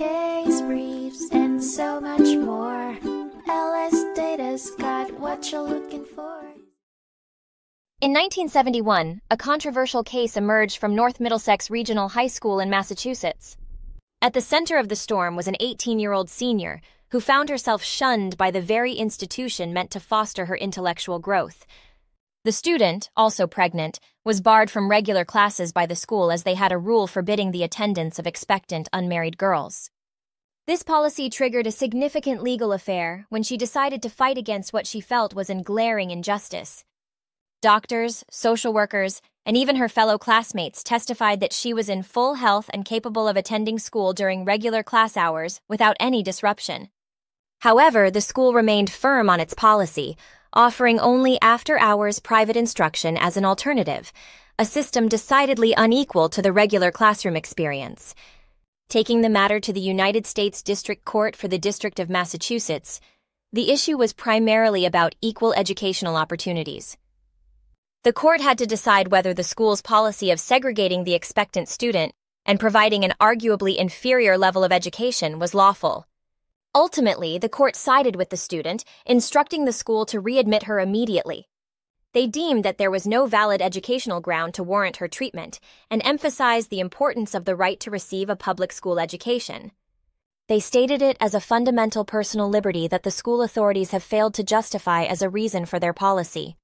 case briefs, and so much more. LS Data's got what you're looking for. In 1971, a controversial case emerged from North Middlesex Regional High School in Massachusetts. At the center of the storm was an 18 year old senior who found herself shunned by the very institution meant to foster her intellectual growth. The student, also pregnant, was barred from regular classes by the school as they had a rule forbidding the attendance of expectant unmarried girls. This policy triggered a significant legal affair when she decided to fight against what she felt was an glaring injustice. Doctors, social workers, and even her fellow classmates testified that she was in full health and capable of attending school during regular class hours without any disruption. However, the school remained firm on its policy, offering only after hours private instruction as an alternative, a system decidedly unequal to the regular classroom experience. Taking the matter to the United States District Court for the District of Massachusetts, the issue was primarily about equal educational opportunities. The court had to decide whether the school's policy of segregating the expectant student and providing an arguably inferior level of education was lawful. Ultimately, the court sided with the student, instructing the school to readmit her immediately. They deemed that there was no valid educational ground to warrant her treatment and emphasized the importance of the right to receive a public school education. They stated it as a fundamental personal liberty that the school authorities have failed to justify as a reason for their policy.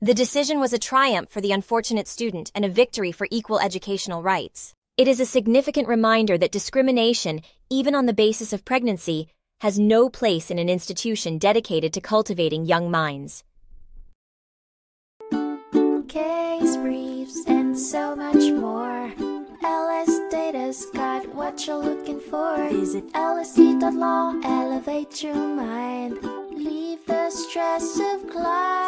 The decision was a triumph for the unfortunate student and a victory for equal educational rights. It is a significant reminder that discrimination, even on the basis of pregnancy, has no place in an institution dedicated to cultivating young minds. Case briefs, and so much more. LS Data's got what you're looking for. Visit lsd.law, elevate your mind. Leave the stress of class